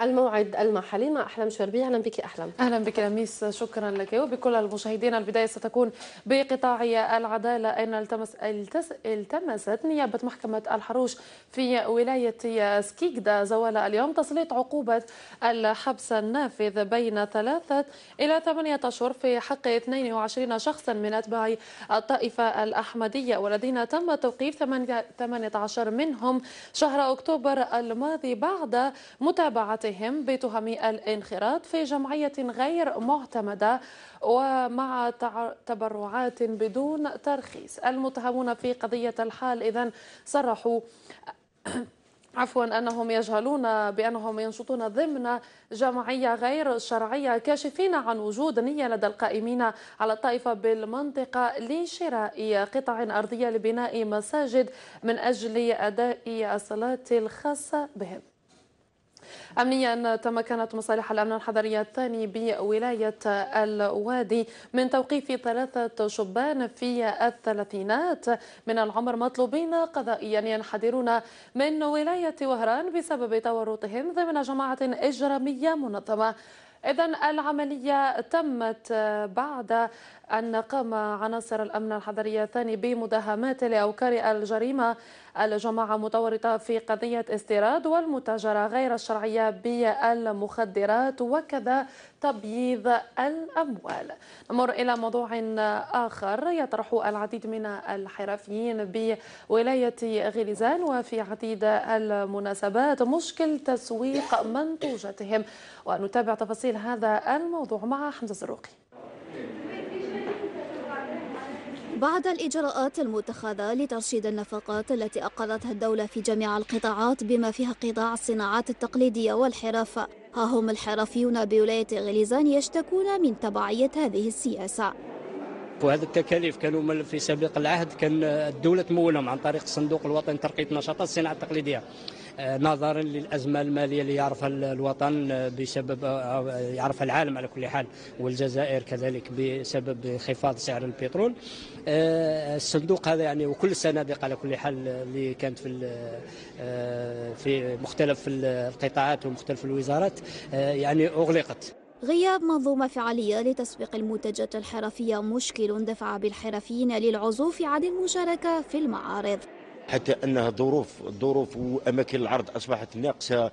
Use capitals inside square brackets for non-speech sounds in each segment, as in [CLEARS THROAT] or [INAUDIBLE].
الموعد المحلي. مع أحلام شربي. أهلا بك أحلام. أهلا بك لميس شكرا لك وبكل المشاهدين البداية ستكون بقطاع العدالة. أين التمس التس التمست نيابة محكمة الحروش في ولاية سكيكدا زوال اليوم تسليط عقوبة الحبس النافذ بين ثلاثة إلى ثمانية أشهر في حق 22 شخصا من أتباع الطائفة الأحمدية والذين تم توقيف 18 منهم شهر أكتوبر الماضي بعد متابعة بهم بتهم الانخراط في جمعية غير معتمدة ومع تبرعات بدون ترخيص. المتهمون في قضية الحال إذا صرحوا [CLEARS THROAT] عفوا أنهم يجهلون بأنهم ينشطون ضمن جمعية غير شرعية كاشفين عن وجود نية لدى القائمين على الطائفة بالمنطقة لشراء قطع أرضية لبناء مساجد من أجل أداء الصلاة الخاصة بهم. أمنيا تمكنت مصالح الأمن الحضرية الثاني بولاية الوادي من توقيف ثلاثة شبان في الثلاثينات من العمر مطلوبين قضائيا ينحدرون من ولاية وهران بسبب تورطهم ضمن جماعة إجرامية منظمة. إذا العملية تمت بعد أن قام عناصر الأمن الحضرية الثاني بمداهمات لأوكار الجريمة. الجماعة متورطة في قضية استيراد والمتاجرة غير الشرعية بالمخدرات وكذا تبييض الأموال. نمر إلى موضوع آخر يطرح العديد من الحرفيين بولاية غليزان وفي عديد المناسبات مشكل تسويق منتوجاتهم. ونتابع تفاصيل هذا الموضوع مع حمزة الزروقي بعد الإجراءات المتخذة لترشيد النفقات التي أقرتها الدولة في جميع القطاعات بما فيها قطاع الصناعات التقليدية والحرف ها هم الحرفيون بولاية غليزان يشتكون من تبعية هذه السياسة. وهذه التكاليف كانوا في سابق العهد كان الدولة تمولهم عن طريق الصندوق الوطني لترقية نشاطات الصناعة التقليدية. نظرا للأزمة المالية اللي يعرفها الوطن بسبب آه، يعرفها العالم على كل حال والجزائر كذلك بسبب انخفاض سعر البترول. آه، الصندوق هذا يعني وكل الصناديق على كل حال اللي كانت في في مختلف القطاعات ومختلف الوزارات يعني أغلقت. غياب منظومة فعالية لتسويق المنتجات الحرفية مشكل دفع بالحرفيين للعزوف عن المشاركة في المعارض. حتى أنها ظروف الظروف واماكن العرض أصبحت ناقصة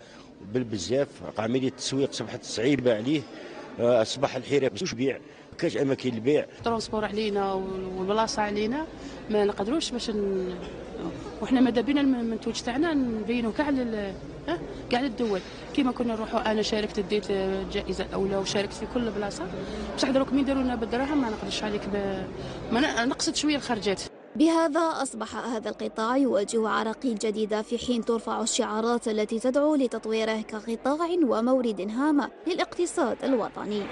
بالبزاف عمليه التسويق أصبحت صعيبة عليه آه، أصبح الحرف مش بيع كاش أماكن البيع؟ ال transport علينا والبلاصة علينا ما نقدروش باش ن... وحنا ماذا بينا المنتوج تاعنا نبينوا كاع لل كاع للدول. كيما كنا نروحوا أنا شاركت ديت الجائزة الأولى وشاركت في كل بلاصة. بصح دروك مين داروا لنا بالدراهم ما نقدرش عليك ب... ما نقصد شوية الخرجات. بهذا أصبح هذا القطاع يواجه عراقيل جديدة في حين ترفع الشعارات التي تدعو لتطويره كقطاع ومورد هام للاقتصاد الوطني.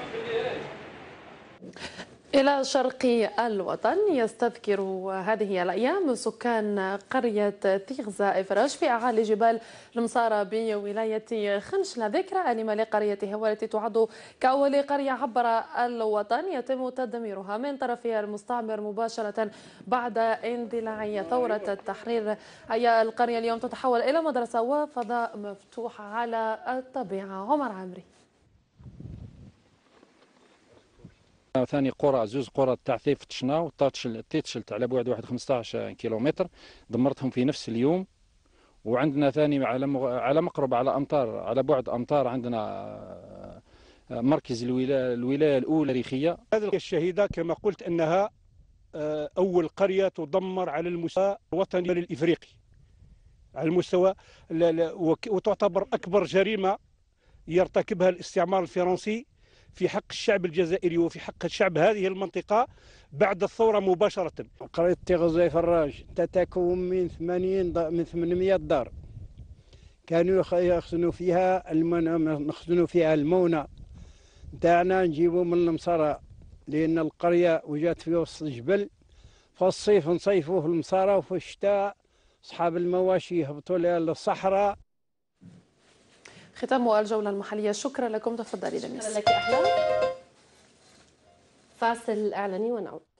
إلى شرق الوطن يستذكر هذه الأيام سكان قرية تيغزا إفراج في أعالي جبال المصارى بولاية خنشلة ذكرى أليمة لقريتها والتي تعد كأول قرية عبر الوطن. يتم تدميرها من طرف المستعمر مباشرة بعد اندلاع ثورة التحرير. هي القرية اليوم تتحول إلى مدرسة وفضاء مفتوح على الطبيعة. عمر عمري. ثاني قرى زوز قرى تاع فتشنا وتاتشل تيتشلت على بعد واحد 15 كيلومتر. دمرتهم في نفس اليوم. وعندنا ثاني على على مقرب على أمطار على بعد أمطار عندنا آه، مركز الولايه الولاية الأولى تاريخية. هذه الشهيدة كما قلت إنها آه، أول قرية تدمر على المستوى الوطني الإفريقي. على المستوى وتعتبر أكبر جريمة يرتكبها الاستعمار الفرنسي في حق الشعب الجزائري وفي حق الشعب هذه المنطقة بعد الثورة مباشرة. قرية تيغزي فراج تتكون من 80 من 800 دار. كانوا يخزنوا فيها نخزنوا فيها المونة. تاعنا نجيبوا من المصارى لأن القرية وجات في وسط الجبل. فالصيف نصيفوا في المصارى وفي الشتاء أصحاب المواشي يهبطوا للصحراء ختام الجولة المحلية. شكرا لكم. تفضلي لميس شكرا لك أحلام فاصل إعلاني ونعود.